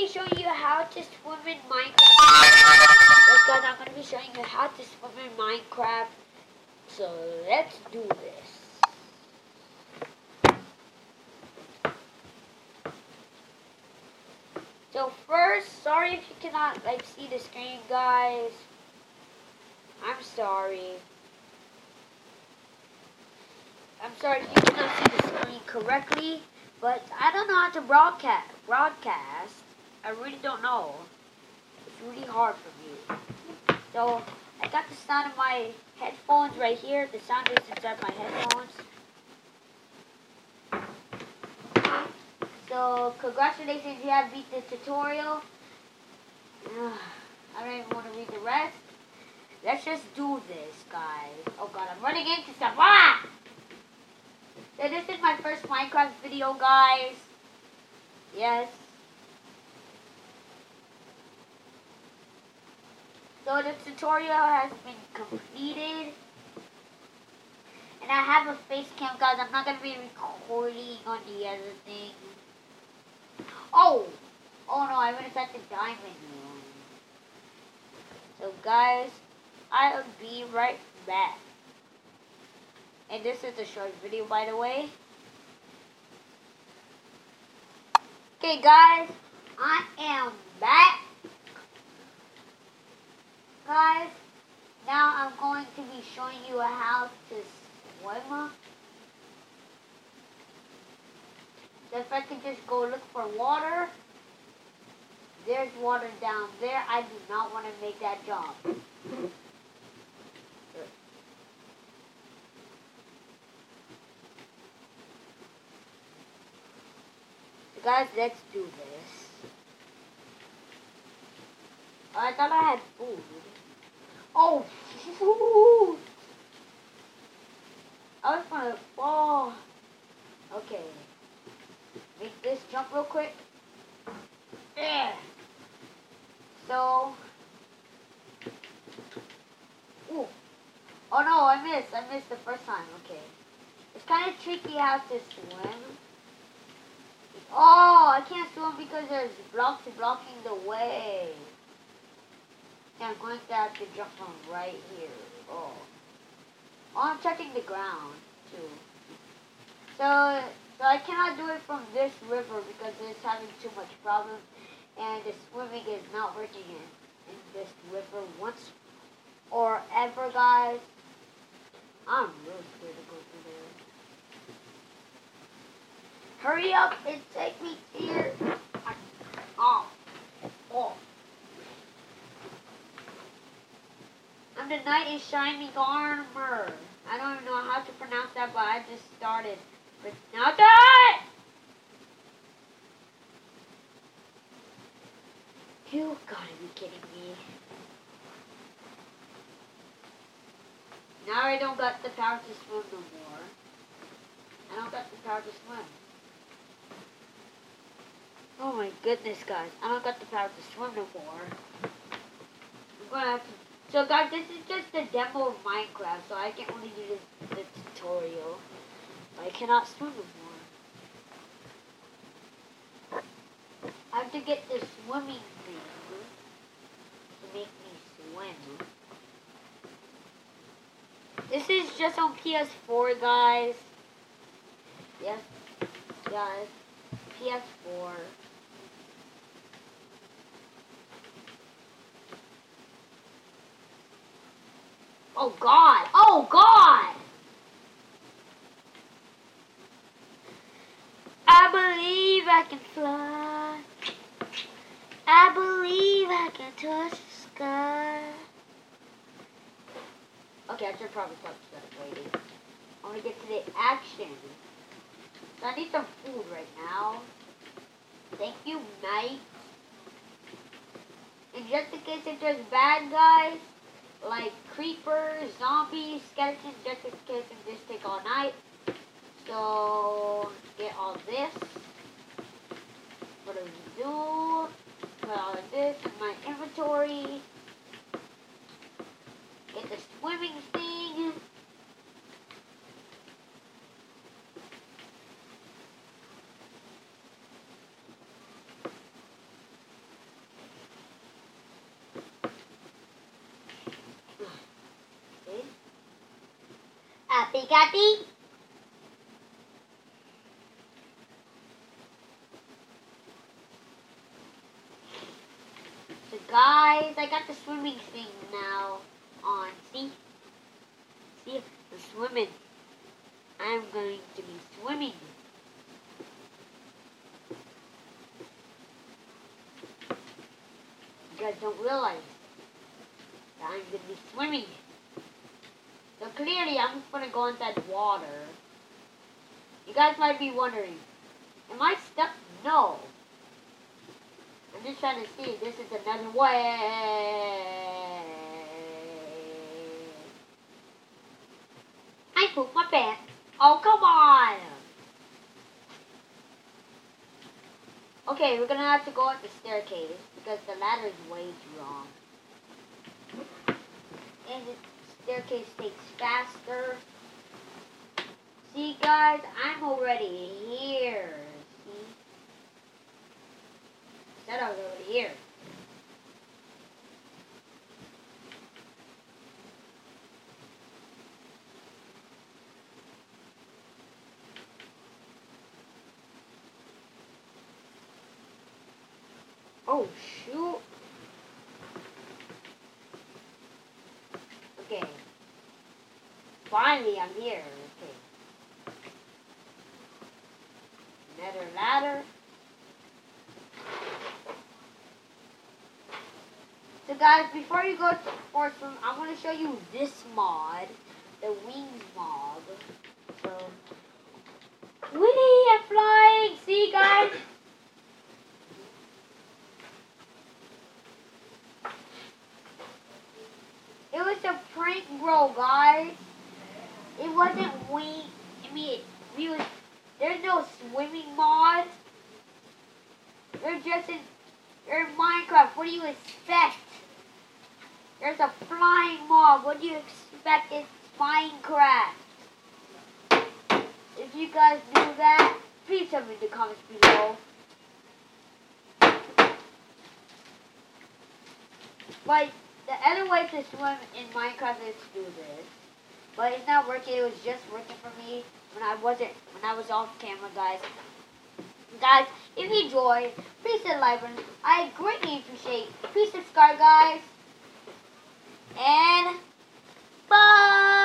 be showing you how to swim in Minecraft. Yes, guys, I'm gonna be showing you how to swim in Minecraft. So let's do this. So first, sorry if you cannot like see the screen, guys. I'm sorry. I'm sorry if you cannot see the screen correctly, but I don't know how to broadcast. Broadcast. I really don't know. It's really hard for me. So I got the sound of my headphones right here. The sound is inside my headphones. So congratulations, you have beat the tutorial. Ugh, I don't even want to read the rest. Let's just do this, guys. Oh god, I'm running into stuff. Ah! So this is my first Minecraft video, guys. Yes. So the tutorial has been completed. And I have a face cam, guys. I'm not going to be recording on the other thing. Oh! Oh no, I went set the diamond room. So guys, I'll be right back. And this is a short video by the way. Okay guys, I am back. Guys, now I'm going to be showing you how to swim. If I can just go look for water, there's water down there. I do not want to make that. So guys, let's do this. I thought I had food. Oh, food! I was gonna fall. Okay make this jump real quick. Yeah. So. Ooh. Oh no, I missed. I missed the first time. Okay. It's kind of tricky how to swim. Oh, I can't swim because there's blocks blocking the way. Yeah, I'm going to have to jump from right here. Oh. Oh, I'm touching the ground, too. So, so I cannot do it from this river because it's having too much problems and the swimming is not working in, in this river once or ever, guys. I'm really scared to go through there. Hurry up and take me here. Oh. Oh. I'm the knight in shining armor. I don't even know how to pronounce that, but I just started. But not that! You gotta be kidding me. Now I don't got the power to swim no more. I don't got the power to swim. Oh my goodness, guys. I don't got the power to swim no more. I'm gonna have to... So, guys, this is just a demo of Minecraft, so I can only do the, the tutorial. I cannot swim anymore. I have to get the swimming thing to make me swim. This is just on PS4, guys. Yes, guys. PS4. Oh, God. Oh, God. I believe I can fly. I believe I can touch the sky. Okay, I should probably stop waiting. I want to get to the action. I need some food right now. Thank you, knight. And just in case if there's bad guys, like creepers, zombies, skeletons, just in case if this take all night. So get all this. What do we do? Put all of this in my inventory. Get the swimming thing. Catty. So guys, I got the swimming thing now on. See? See, I'm swimming. I'm going to be swimming. You guys don't realize that I'm going to be swimming. So clearly, I'm just to go inside the water. You guys might be wondering, am I stuck? No. I'm just trying to see this is another way. I pooped my pants. Oh, come on. Okay, we're gonna have to go up the staircase because the ladder is way too long. And the staircase takes faster. See, guys, I'm already here. See? Said I was already here. Oh, shoot. Okay. Finally, I'm here. Okay. Another ladder. So guys, before you go to the sports room, I'm going to show you this mod, the wings mod. So, Winnie, I'm flying. See, guys. It was a prank bro, guys. It wasn't wing. I mean, we was. There's no swimming mod. They're just in. They're in Minecraft. What do you expect? There's a flying mob. What do you expect? It's Minecraft. If you guys knew that, please tell me in the comments below. But the other way to swim in Minecraft is to do this. But it's not working. It was just working for me when I wasn't when I was off camera, guys. Guys, if you enjoyed, please hit like button. I greatly appreciate. Please subscribe, guys. And bye.